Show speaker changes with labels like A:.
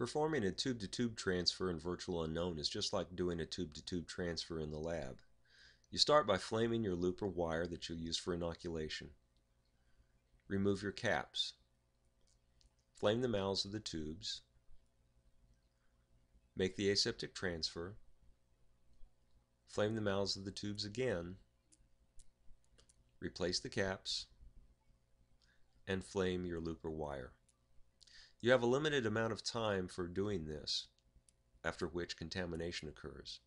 A: Performing a tube-to-tube transfer in Virtual Unknown is just like doing a tube-to-tube transfer in the lab. You start by flaming your loop or wire that you'll use for inoculation. Remove your caps. Flame the mouths of the tubes. Make the aseptic transfer. Flame the mouths of the tubes again. Replace the caps and flame your loop or wire. You have a limited amount of time for doing this, after which contamination occurs.